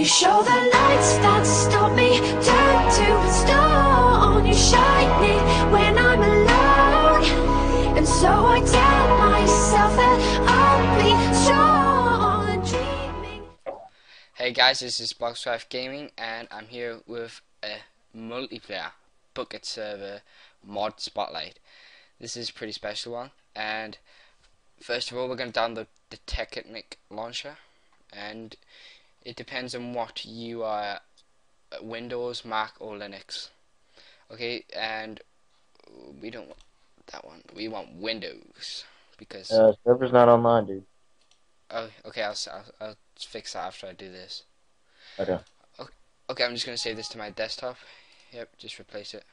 You show the lights that stop me, turn to stone. You shine it when I'm alone, and so I tell myself that I'll be strong dreaming. Hey guys, this is Bloxcraft Gaming, and I'm here with a multiplayer Bukkit server mod spotlight. This is a pretty special one, and first of all, we're going to download the Technic launcher, and it depends on what you are Windows, Mac, or Linux. Okay, and we don't want that one. We want Windows because. Uh, server's not online, dude. Oh, okay. I'll, I'll I'll fix that after I do this. Okay. Okay, I'm just gonna save this to my desktop. Yep, just replace it.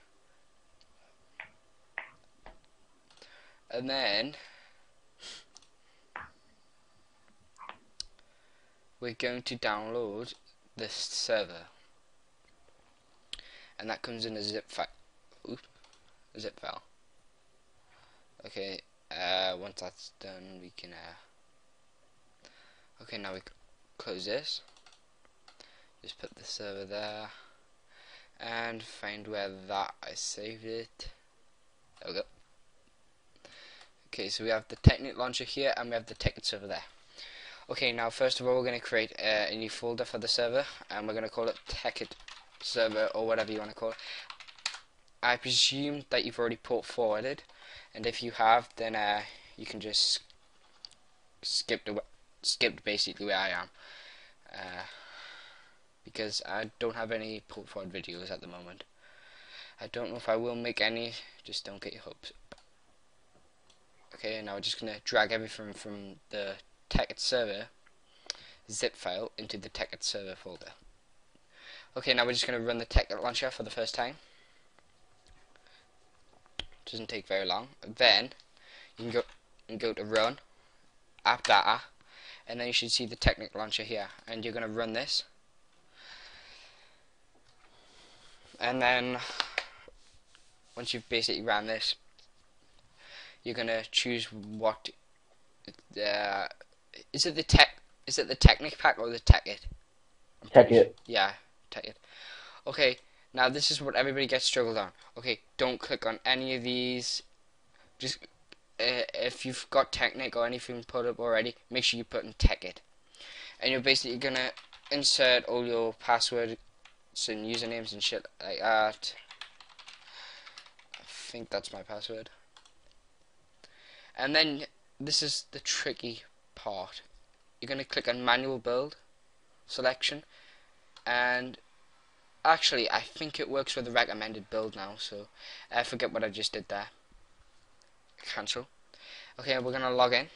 And then we're going to download this server. And that comes in a zip file. Oop, a zip file. Okay, uh, once that's done, we can. Uh, okay, now we close this. Just put the server there, and find where that I saved it. There we go. Okay, so we have the Technic launcher here, and we have the Technic server there. Okay, now first of all, we're going to create uh, a new folder for the server, and we're going to call it Tekkit server or whatever you want to call it. I presume that you've already port forwarded, and if you have, then uh, you can just skip the skip basically where I am, uh, because I don't have any port forward videos at the moment. I don't know if I will make any. Just don't get your hopes up. Okay, now we're just gonna drag everything from the Tekkit server zip file into the Tekkit server folder. Okay, now we're just going to run the Tekkit launcher for the first time. Doesn't take very long. Then you can go and go to run app data, and then you should see the Technic launcher here, and you're going to run this. And then once you've basically ran this, you're going to choose what uh, is it the tech? Is it the Technic pack or the Tekkit? Tekkit. Yeah, Tekkit. Okay, now this is what everybody gets struggled on. Okay, don't click on any of these. Just uh, if you've got Technic or anything put up already, make sure you put in Tekkit. And you're basically gonna insert all your passwords and usernames and shit like that. I think that's my password. And then this is the tricky part. You're going to click on manual build selection and actually I think it works with the recommended build now so I forget what I just did there. Cancel. Okay, we're going to log in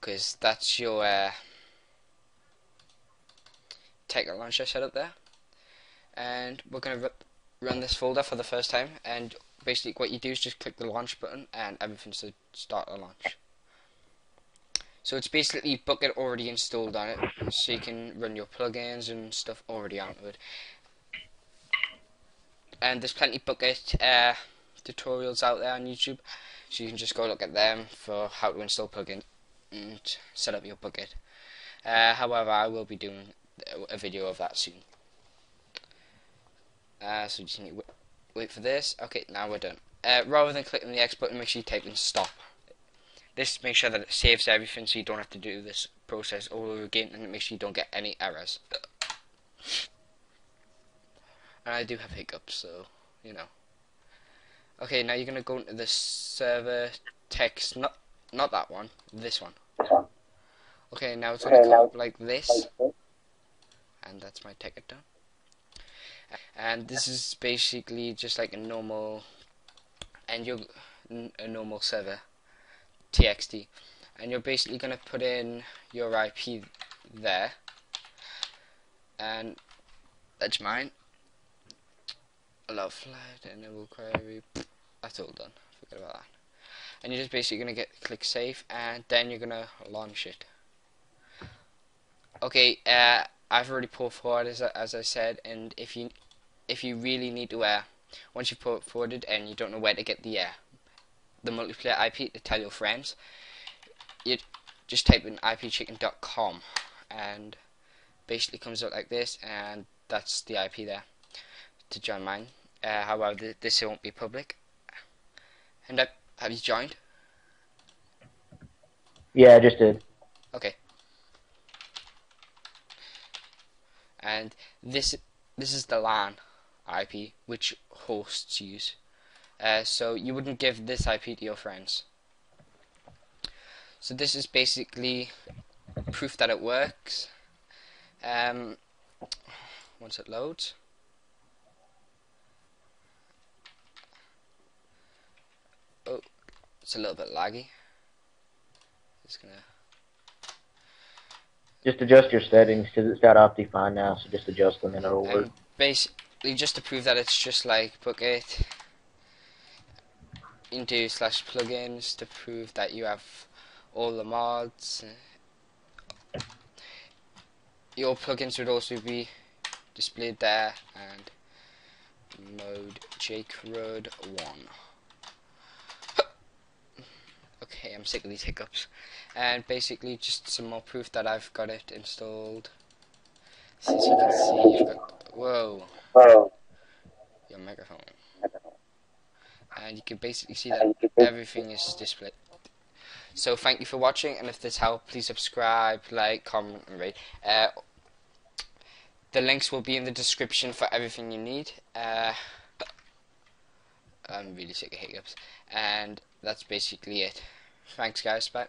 because that's your uh, Tekkit launcher setup there and we're to run this folder for the first time and basically what you do is just click the launch button and everything should start the launch. So it's basically Bukkit already installed on it, so you can run your plugins and stuff already onto it. And there's plenty Bukkit uh, tutorials out there on YouTube, so you can just go look at them for how to install plugins and set up your Bukkit. Uh, however, I will be doing a video of that soon. Uh, so just need to wait for this. Okay, now we're done. Uh, rather than clicking the X button, make sure you type in stop. This makes sure that it saves everything so you don't have to do this process all over again and it makes sure you don't get any errors. And I do have hiccups, so, you know. Okay, now you're going to go into the server text, not not that one, this one. Okay, now it's going to come up like this. And that's my ticket done and this is basically just like a normal and you're a normal server txt and you're basically going to put in your IP there. And that's mine. Love flight enable query. That's all done. Forget about that. And you're just basically going to get click save and then you're going to launch it. Okay uh, I've already pulled forward as, as I said and if you if you really need to uh, once you've put forwarded and you don't know where to get the uh, the multiplayer IP to tell your friends, you just type in ipchicken.com and basically comes out like this and that's the IP there to join mine. Uh, however th this won't be public. And uh, have you joined? Yeah, I just did. okay and this this is the LAN IP which hosts use uh, so you wouldn't give this IP to your friends. So this is basically proof that it works. Um, once it loads. Oh it's a little bit laggy. Just gonna Just adjust your settings because it's got OptiFine now, so just adjust them and it'll work. basically just to prove that it's just like Bukkit into slash plugins to prove that you have all the mods your plugins would also be displayed there and mode Jake Rudd 1 okay I'm sick of these hiccups. And basically just some more proof that I've got it installed. So as you can see you've got whoa. Oh. your microphone. And you can basically see that everything is displayed. So thank you for watching and if this helped please subscribe like comment and rate. Uh, the links will be in the description for everything you need. Uh, I'm really sick of hiccups. And that's basically it thanks guys. Bye